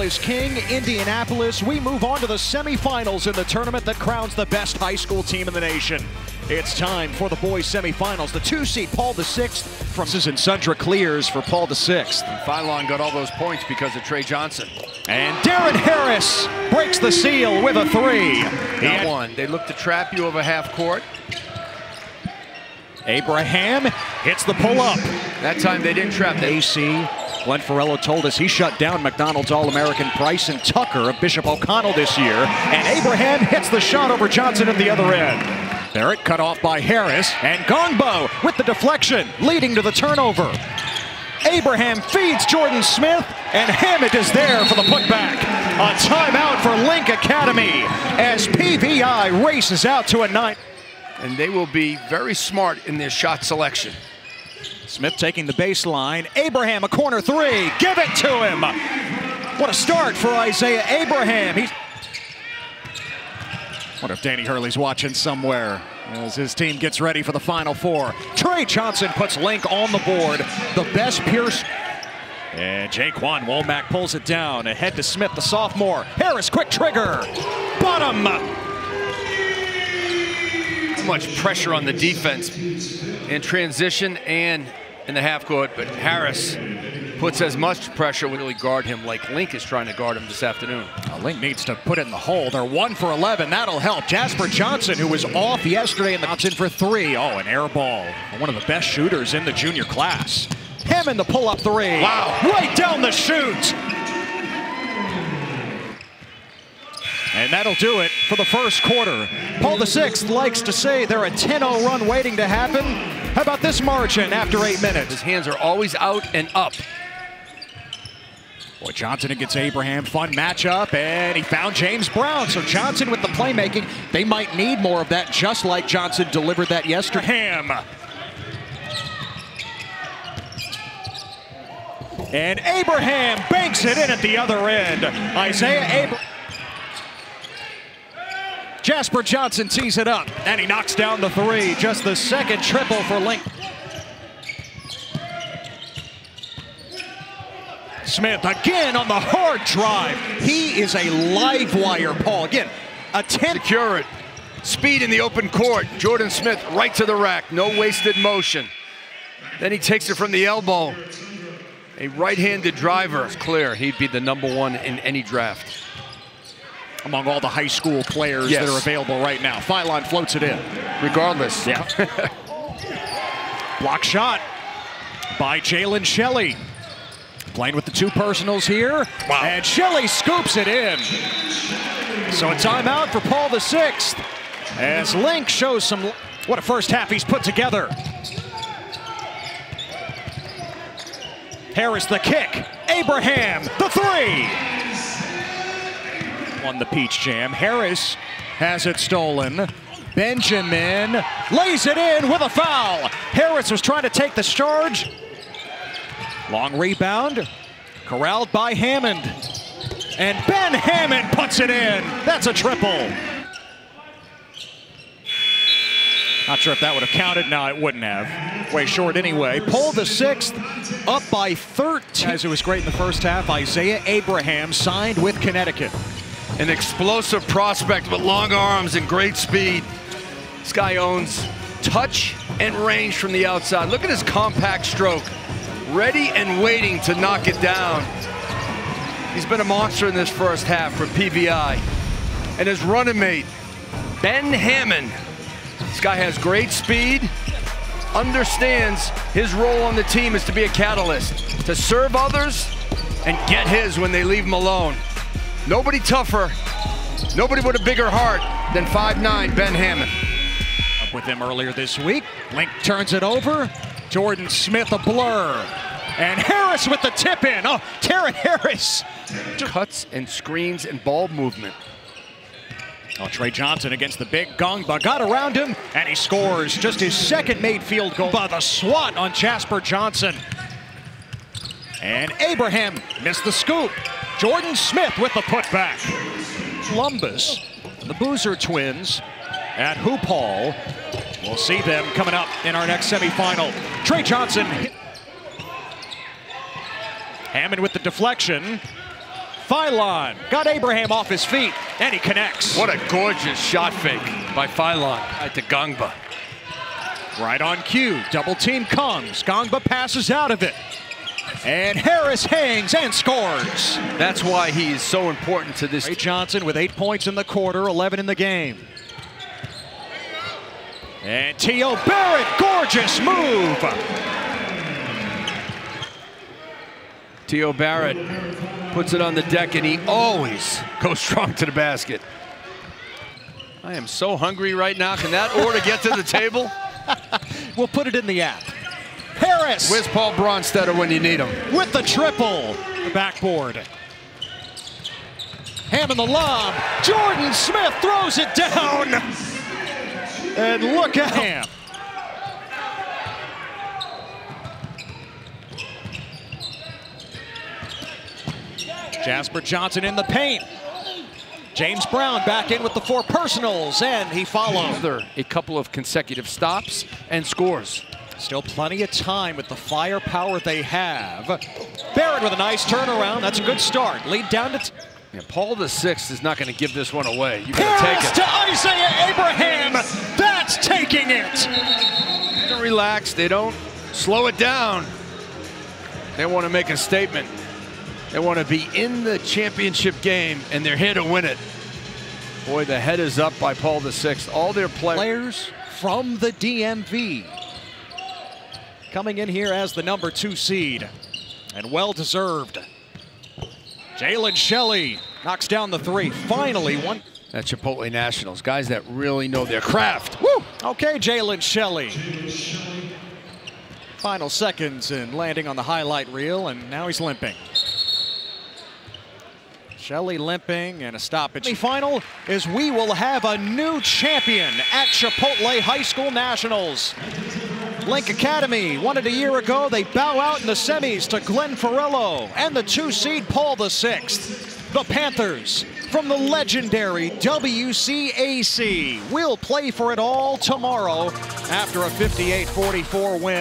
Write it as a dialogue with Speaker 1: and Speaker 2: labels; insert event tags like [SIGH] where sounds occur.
Speaker 1: is king, Indianapolis. We move on to the semifinals in the tournament that crowns the best high school team in the nation. It's time for the boys semifinals. The two seed Paul the Sixth from and Sundra clears for Paul the Sixth.
Speaker 2: Philon got all those points because of Tre Johnson.
Speaker 1: And Darren Harris breaks the seal with a three.
Speaker 2: He had one. They look to trap you over half court.
Speaker 1: Abraham hits the pull up.
Speaker 2: That time they didn't trap. They
Speaker 1: AC Glenn Farrelly told us he shut down McDonald's All-American Price and Tucker of Bishop O'Connell this year. And Abraham hits the shot over Johnson at the other end. Barrett cut off by Harris. And Ngongba with the deflection, leading to the turnover. Abraham feeds Jordan Smith, and Hammond is there for the putback. A timeout for Link Academy as PVI races out to a nine.
Speaker 2: And they will be very smart in their shot selection.
Speaker 1: Smith taking the baseline. Abraham, a corner three. Give it to him. What a start for Isaiah Abraham. He's Wonder if Danny Hurley's watching somewhere as his team gets ready for the Final Four. Tre Johnson puts Link on the board. The best Pierce. And Jaquan Womack pulls it down. Ahead to Smith, the sophomore. Harris, quick trigger. Bottom.
Speaker 2: Much pressure on the defense in transition and in the half court, but Harris puts as much pressure when really guard him like Link is trying to guard him this afternoon.
Speaker 1: Uh, Link needs to put it in the hole. They're one for 11. That'll help. Jasper Johnson, who was off yesterday in the Johnson for three. Oh, an air ball. One of the best shooters in the junior class. Hammond the pull-up three.
Speaker 2: Wow.
Speaker 1: Right down the chute. And that'll do it for the first quarter. Paul VI likes to say they're a 10-0 run waiting to happen. How about this margin after eight minutes?
Speaker 2: His hands are always out and up.
Speaker 1: Boy, Johnson against Abraham, fun matchup, and he found James Brown. So Johnson with the playmaking, they might need more of that, just like Johnson delivered that yesterday. Ham. And Abraham banks it in at the other end. Isaiah Abraham. Jasper Johnson tees it up, and he knocks down the three. Just the second triple for Link. Smith again on the hard drive. He is a live wire, Paul. Again, a 10.
Speaker 2: Secure it. Speed in the open court. Jordan Smith right to the rack. No wasted motion. Then he takes it from the elbow. A right-handed driver. It's clear he'd be the number one in any draft
Speaker 1: among all the high school players
Speaker 2: yes.
Speaker 1: that are available right now. Philon floats it in.
Speaker 2: Regardless.
Speaker 1: Yeah. Block shot by Jalen Shelley. Playing with the two personals here. Wow. And Shelley scoops it in. So a timeout for Paul the Sixth. As Link shows some, what a first half he's put together. Harris the kick. Abraham the three won the Peach Jam. Harris has it stolen. Benjamin lays it in with a foul. Harris was trying to take the charge. Long rebound, corralled by Hammond. And Ben Hammond puts it in. That's a triple. Not sure if that would have counted. No, it wouldn't have. Way short anyway. Paul the sixth, up by 13. As it was great in the first half, Isaiah Abraham signed with Connecticut.
Speaker 2: An explosive prospect with long arms and great speed. This guy owns touch and range from the outside. Look at his compact stroke. Ready and waiting to knock it down. He's been a monster in this first half for PVI. And his running mate, Ben Hammond. This guy has great speed, understands his role on the team is to be a catalyst, to serve others and get his when they leave him alone. Nobody tougher, nobody with a bigger heart than 5'9", Ben Hammond.
Speaker 1: Up with him earlier this week. Link turns it over. Jordan Smith a blur. And Harris with the tip in. Oh, Darren Harris.
Speaker 2: Cuts and screens and ball movement.
Speaker 1: Oh, Tre Johnson against the big Ngongba. Got around him, and he scores just his second made field goal by the swat on Jasper Johnson. And Abraham missed the scoop. Jordan Smith with the putback. Columbus, the Boozer twins at Hoop Hall. We'll see them coming up in our next semifinal. Tre Johnson. Hammond with the deflection. Philon got Abraham off his feet, and he connects.
Speaker 2: What a gorgeous shot fake by Philon at the Ngongba.
Speaker 1: Right on cue, double team comes. Ngongba passes out of it. And Harris hangs and scores.
Speaker 2: That's why he's so important to this.
Speaker 1: Ray Johnson with eight points in the quarter, 11 in the game. And T.O. Barrett, gorgeous move.
Speaker 2: T.O. Barrett puts it on the deck, and he always goes strong to the basket. I am so hungry right now. Can that order get to the table? [LAUGHS]
Speaker 1: we'll put it in the app. Harris.
Speaker 2: Where's Paul Bronstetter when you need him?
Speaker 1: With the triple. The backboard. Hammond the lob. Jordan Smith throws it down. And look at him. Jasper Johnson in the paint. James Brown back in with the four personals, and he follows.
Speaker 2: A couple of consecutive stops and scores.
Speaker 1: Still plenty of time with the firepower they have. Barrett with a nice turnaround. That's a good start. Lead down to.
Speaker 2: Yeah, Paul the Sixth is not going to give this one away. You got to take it.
Speaker 1: to Isaiah Abraham. That's taking it.
Speaker 2: They don't relax. They don't slow it down. They want to make a statement. They want to be in the championship game, and they're here to win it. Boy, the head is up by Paul the Sixth. All their play
Speaker 1: players from the DMV coming in here as the number two seed, and well deserved. Jalen Shelley knocks down the three. Finally, one.
Speaker 2: That Chipotle Nationals, guys that really know their craft.
Speaker 1: Woo! Okay, Jalen Shelley. Final seconds and landing on the highlight reel, and now he's limping. Shelley limping and a stoppage. The final is we will have a new champion at Chipotle High School Nationals. Link Academy won it a year ago. They bow out in the semis to Glenn Farrelly and the two seed Paul the Sixth. The Panthers from the legendary WCAC will play for it all tomorrow after a 58-44 win.